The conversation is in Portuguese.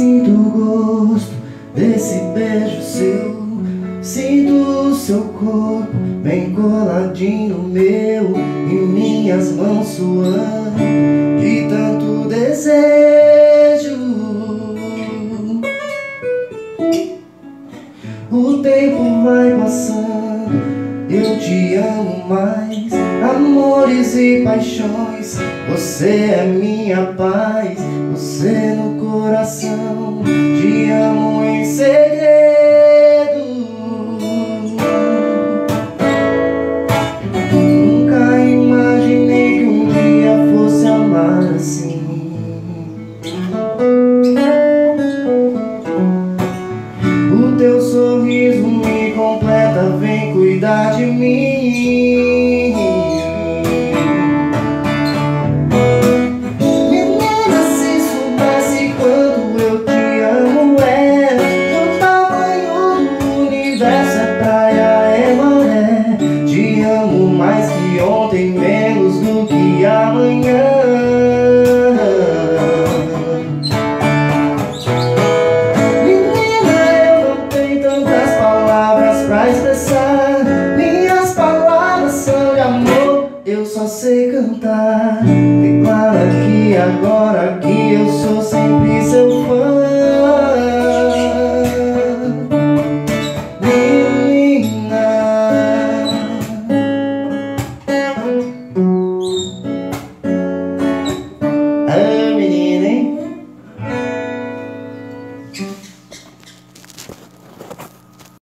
sinto o gosto desse beijo seu. Sinto o seu corpo bem coladinho no meu E minhas mãos suando de tanto desejo. O tempo eu te amo mais. Amores e paixões, você é minha paz. Você no coração, te amo em segredo. Nunca imaginei que um dia fosse amar assim. O teu sorriso cuidar de mim. Menina, se soubesse quanto eu te amo é O tamanho do universo é praia, é maré. Te amo mais que ontem, menos do que amanhã eu só sei cantar